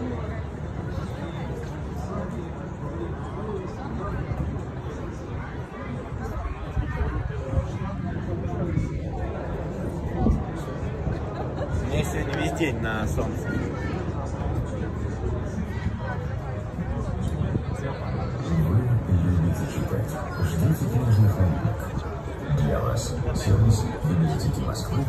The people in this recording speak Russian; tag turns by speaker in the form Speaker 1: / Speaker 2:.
Speaker 1: У сегодня весь день на солнце.
Speaker 2: Вы любите читать. Ждите книжных новинок. Для вас сервис библиотеки Москву»